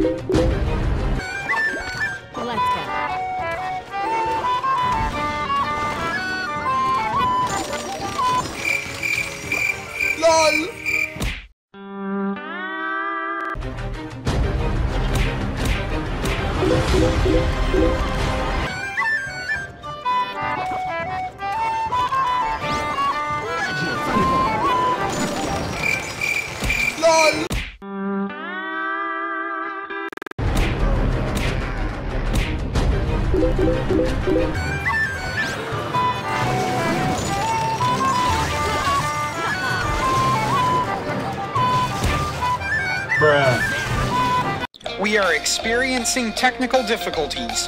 let's LOL. We are experiencing technical difficulties.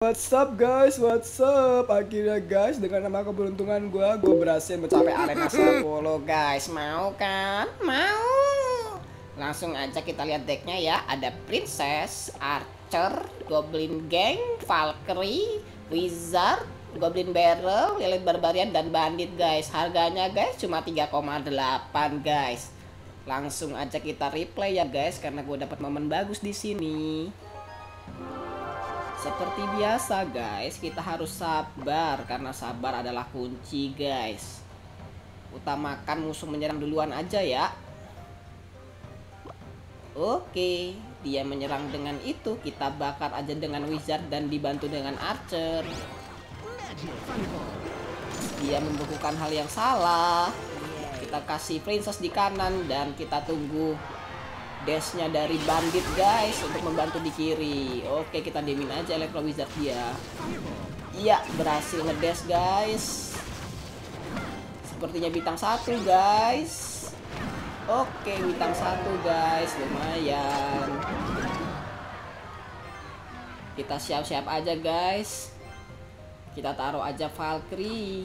What's up guys, what's up? Akhirnya guys, dengan nama keberuntungan gue, gue berhasil mencapai arena 10 guys Mau kan? Mau? Langsung aja kita lihat decknya ya Ada Princess, Archer, Goblin Gang, Valkyrie, Wizard, Goblin Barrel, Lilith Barbarian, dan Bandit guys Harganya guys cuma 3,8 guys Langsung aja kita replay ya guys Karena gue dapat momen bagus di sini seperti biasa guys, kita harus sabar karena sabar adalah kunci guys. Utamakan musuh menyerang duluan aja ya. Oke, dia menyerang dengan itu, kita bakar aja dengan wizard dan dibantu dengan archer. Dia membukukan hal yang salah. Kita kasih princess di kanan dan kita tunggu dashnya dari bandit guys untuk membantu di kiri oke kita demin aja electro wizard dia iya berhasil ngedash guys sepertinya bintang satu guys oke bintang satu guys. Lumayan. Kita siap-siap aja guys. Kita taruh aja Valkyrie.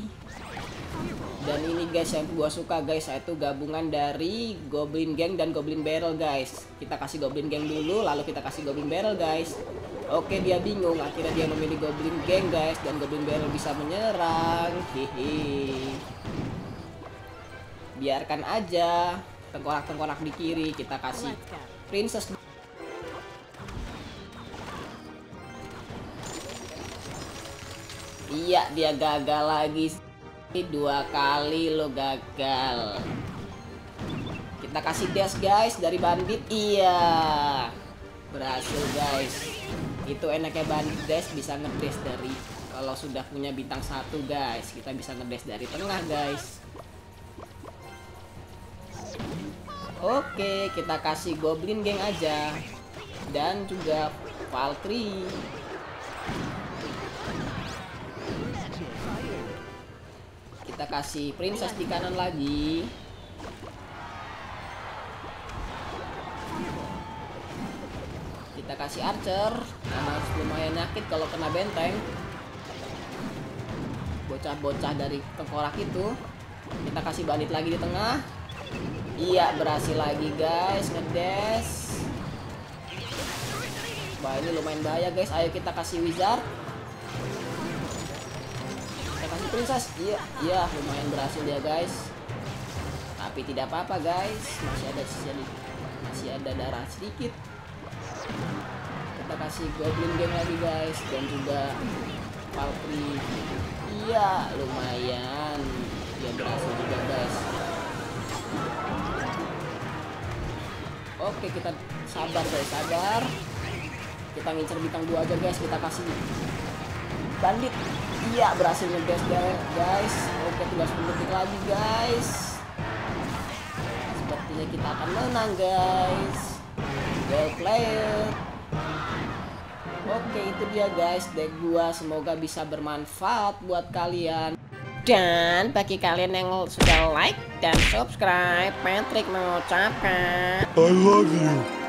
Dan ini guys yang gua suka guys yaitu gabungan dari Goblin Gang dan Goblin Barrel guys. Kita kasih Goblin Gang dulu lalu kita kasih Goblin Barrel guys. Oke dia bingung. Akhirnya dia memilih Goblin Gang guys dan Goblin Barrel bisa menyerang. Hehe biarkan aja tengkorak-tengkorak di kiri kita kasih. Princess. Iya dia gagal lagi. Dua kali lo gagal. Kita kasih dash guys dari bandit. Iya. Berhasil guys. Itu enaknya bandit dash bisa ngedash dari kalau sudah punya bintang satu guys kita bisa ngedash dari tengah guys oke kita kasih goblin geng aja. Dan juga Valkyrie. Kita kasih princess di kanan lagi. Kita kasih archer. Karena lumayan nyakit kalau kena benteng. Bocah-bocah dari tengkorak itu. Kita kasih bandit lagi di tengah iya berhasil lagi guys. Ngedes. Wah ini lumayan bahaya guys. Ayo kita kasih wizard. Kita kasih princess. Iya iya lumayan berhasil dia guys. Tapi tidak apa-apa guys. Masih ada masih ada darah sedikit. Kita kasih goblin gang lagi guys. Dan juga Valkyrie. Iya lumayan. Dia berhasil juga guys oke kita sabar guys sabar. Kita ngincer bintang dua aja guys. Kita kasih bandit. Iya berhasil ngegas guys oke tinggal 10 detik lagi guys. Sepertinya kita akan menang guys. Well played. Oke itu dia guys. Deck gua. Semoga bisa bermanfaat buat kalian dan bagi kalian yang sudah like dan subscribe Patrick mengucapkan I love you